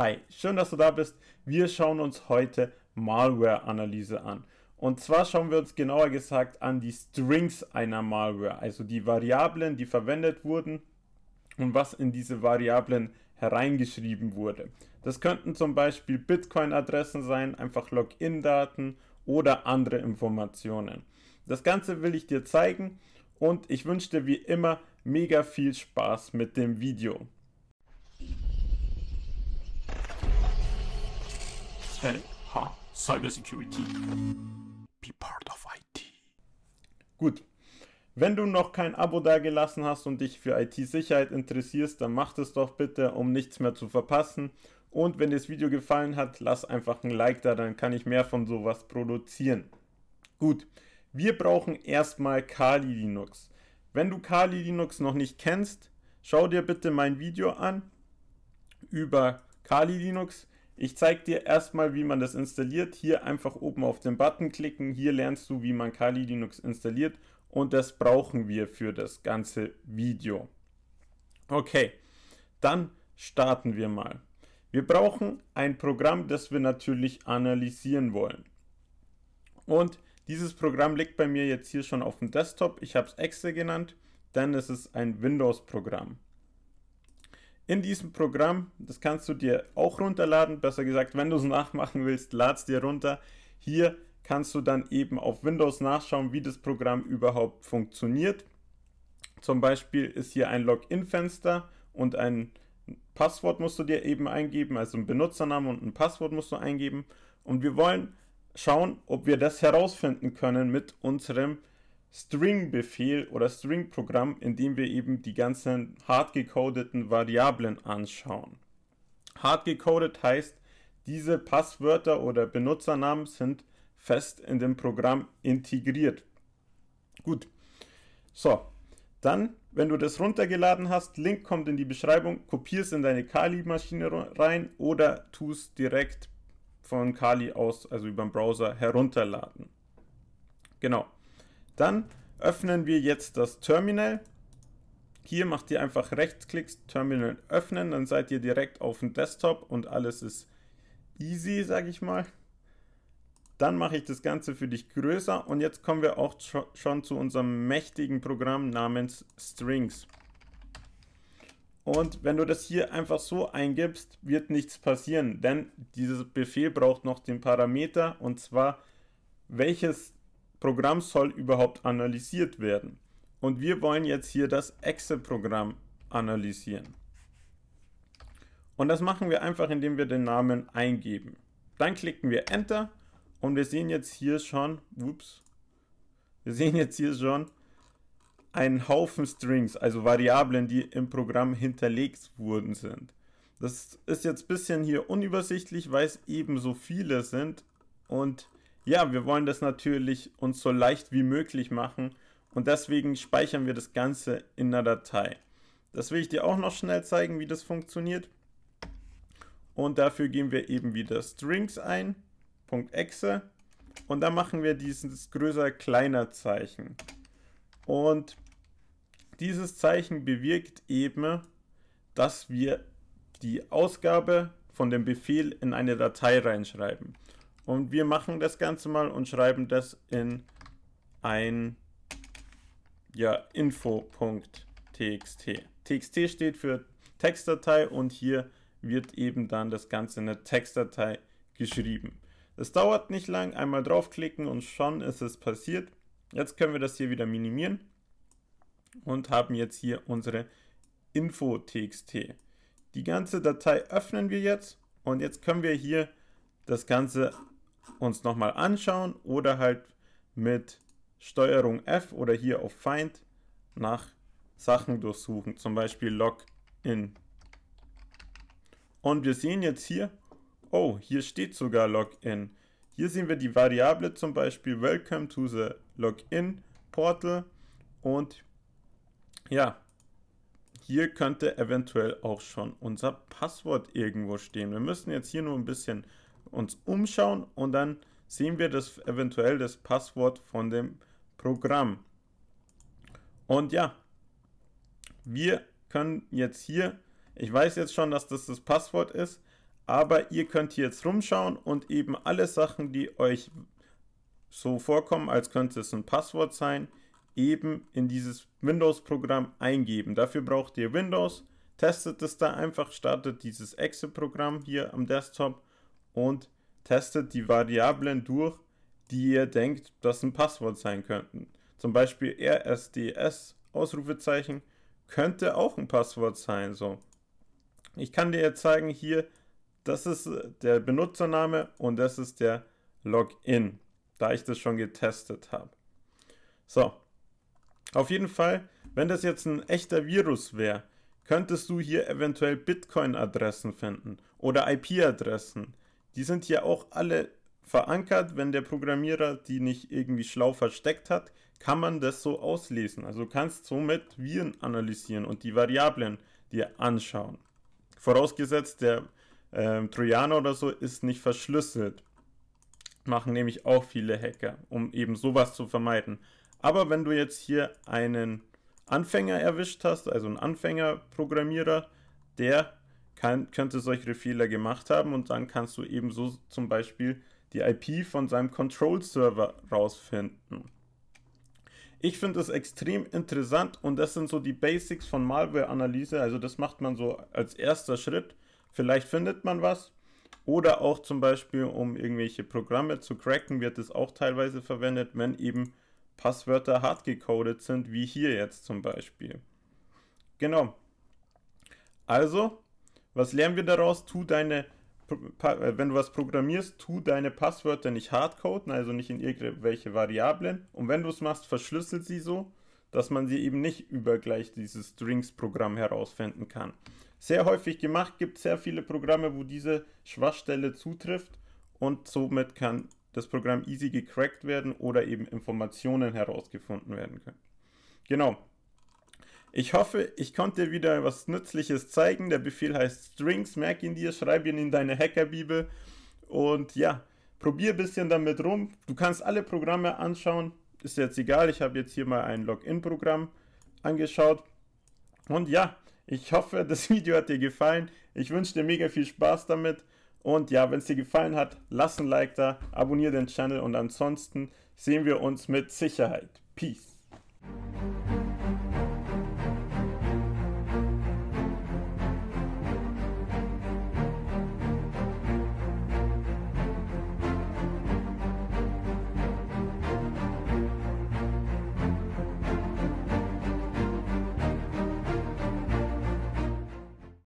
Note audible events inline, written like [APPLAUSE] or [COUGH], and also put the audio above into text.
Hi, schön, dass du da bist. Wir schauen uns heute Malware-Analyse an. Und zwar schauen wir uns genauer gesagt an die Strings einer Malware, also die Variablen, die verwendet wurden und was in diese Variablen hereingeschrieben wurde. Das könnten zum Beispiel Bitcoin-Adressen sein, einfach Login-Daten oder andere Informationen. Das Ganze will ich dir zeigen und ich wünsche dir wie immer mega viel Spaß mit dem Video. LH Cybersecurity. Be part of IT. Gut. Wenn du noch kein Abo dagelassen hast und dich für IT-Sicherheit interessierst, dann mach das doch bitte, um nichts mehr zu verpassen. Und wenn dir das Video gefallen hat, lass einfach ein Like da, dann kann ich mehr von sowas produzieren. Gut, wir brauchen erstmal Kali Linux. Wenn du Kali Linux noch nicht kennst, schau dir bitte mein Video an über Kali Linux. Ich zeige dir erstmal, wie man das installiert. Hier einfach oben auf den Button klicken. Hier lernst du, wie man Kali Linux installiert. Und das brauchen wir für das ganze Video. Okay, dann starten wir mal. Wir brauchen ein Programm, das wir natürlich analysieren wollen. Und dieses Programm liegt bei mir jetzt hier schon auf dem Desktop. Ich habe es Exe genannt, denn es ist ein Windows-Programm. In diesem Programm, das kannst du dir auch runterladen, besser gesagt, wenn du es [LAUGHS] nachmachen willst, lad es dir runter. Hier kannst du dann eben auf Windows nachschauen, wie das Programm überhaupt funktioniert. Zum Beispiel ist hier ein Login-Fenster und ein Passwort musst du dir eben eingeben, also ein Benutzernamen und ein Passwort musst du eingeben. Und wir wollen schauen, ob wir das herausfinden können mit unserem String-Befehl oder String-Programm, in dem wir eben die ganzen hardgecodeten Variablen anschauen. Hardgecoded heißt, diese Passwörter oder Benutzernamen sind fest in dem Programm integriert. Gut. So, dann, wenn du das runtergeladen hast, Link kommt in die Beschreibung, kopierst in deine Kali-Maschine rein oder tust direkt von Kali aus, also über den Browser, herunterladen. Genau. Dann öffnen wir jetzt das Terminal. Hier macht ihr einfach Rechtsklicks, Terminal öffnen, dann seid ihr direkt auf dem Desktop und alles ist easy, sage ich mal. Dann mache ich das Ganze für dich größer und jetzt kommen wir auch schon zu unserem mächtigen Programm namens Strings. Und wenn du das hier einfach so eingibst, wird nichts passieren, denn dieses Befehl braucht noch den Parameter und zwar welches Programm soll überhaupt analysiert werden. Und wir wollen jetzt hier das Excel-Programm analysieren. Und das machen wir einfach, indem wir den Namen eingeben. Dann klicken wir Enter und wir sehen jetzt hier schon, ups, wir sehen jetzt hier schon einen Haufen Strings, also Variablen, die im Programm hinterlegt wurden sind. Das ist jetzt ein bisschen hier unübersichtlich, weil es eben so viele sind und ja, wir wollen das natürlich uns so leicht wie möglich machen und deswegen speichern wir das Ganze in einer Datei. Das will ich dir auch noch schnell zeigen, wie das funktioniert. Und dafür geben wir eben wieder Strings ein, .exe und dann machen wir dieses größer kleiner Zeichen. Und dieses Zeichen bewirkt eben, dass wir die Ausgabe von dem Befehl in eine Datei reinschreiben. Und wir machen das Ganze mal und schreiben das in ein ja, info.txt. txt steht für Textdatei und hier wird eben dann das Ganze in eine Textdatei geschrieben. Es dauert nicht lang, einmal draufklicken und schon ist es passiert. Jetzt können wir das hier wieder minimieren und haben jetzt hier unsere info.txt. Die ganze Datei öffnen wir jetzt und jetzt können wir hier das Ganze uns nochmal anschauen oder halt mit Steuerung F oder hier auf Find nach Sachen durchsuchen, zum Beispiel Login. Und wir sehen jetzt hier, oh, hier steht sogar Login. Hier sehen wir die Variable zum Beispiel Welcome to the Login Portal und ja, hier könnte eventuell auch schon unser Passwort irgendwo stehen. Wir müssen jetzt hier nur ein bisschen uns umschauen und dann sehen wir das eventuell das Passwort von dem Programm. Und ja, wir können jetzt hier, ich weiß jetzt schon, dass das das Passwort ist, Aber ihr könnt hier jetzt rumschauen und eben alle Sachen, die euch so vorkommen, als könnte es ein Passwort sein, eben in dieses Windows-Programm eingeben. Dafür braucht ihr Windows, testet es da einfach, startet dieses Exe-Programm hier am Desktop und testet die Variablen durch, die ihr denkt, dass ein Passwort sein könnten. Zum Beispiel RSDS, Ausrufezeichen, könnte auch ein Passwort sein. So. Ich kann dir jetzt zeigen, hier, das ist der Benutzername und das ist der Login, da ich das schon getestet habe. So, auf jeden Fall, wenn das jetzt ein echter Virus wäre, könntest du hier eventuell Bitcoin-Adressen finden oder IP-Adressen. Die sind hier auch alle verankert. Wenn der Programmierer die nicht irgendwie schlau versteckt hat, kann man das so auslesen. Also kannst somit Viren analysieren und die Variablen dir anschauen. Vorausgesetzt, der äh, Trojaner oder so ist nicht verschlüsselt. Machen nämlich auch viele Hacker, um eben sowas zu vermeiden. Aber wenn du jetzt hier einen Anfänger erwischt hast, also einen Anfängerprogrammierer, der kann, könnte solche Fehler gemacht haben und dann kannst du eben so zum Beispiel die IP von seinem Control-Server rausfinden. Ich finde es extrem interessant und das sind so die Basics von Malware-Analyse. Also das macht man so als erster Schritt. Vielleicht findet man was. Oder auch zum Beispiel, um irgendwelche Programme zu cracken, wird es auch teilweise verwendet, wenn eben Passwörter hart gecodet sind, wie hier jetzt zum Beispiel. Genau. Also, was lernen wir daraus? Tu deine, äh, wenn du was programmierst, tu deine Passwörter nicht hardcoden, also nicht in irgendwelche Variablen. Und wenn du es machst, verschlüssel sie so, dass man sie eben nicht über gleich dieses Strings-Programm herausfinden kann. Sehr häufig gemacht, gibt es sehr viele Programme, wo diese Schwachstelle zutrifft und somit kann das Programm easy gecrackt werden oder eben Informationen herausgefunden werden können. Genau. Ich hoffe, ich konnte wieder was Nützliches zeigen. Der Befehl heißt Strings, merk ihn dir, schreib ihn in deine Hackerbibel und ja, probier ein bisschen damit rum. Du kannst alle Programme anschauen, ist jetzt egal. Ich habe jetzt hier mal ein Login-Programm angeschaut und ja, ich hoffe, [LAUGHS] das Video hat dir gefallen. Ich wünsche dir mega viel Spaß damit. Und ja, wenn es dir gefallen hat, lass ein Like da, abonniere den Channel und ansonsten sehen wir uns mit Sicherheit. Peace.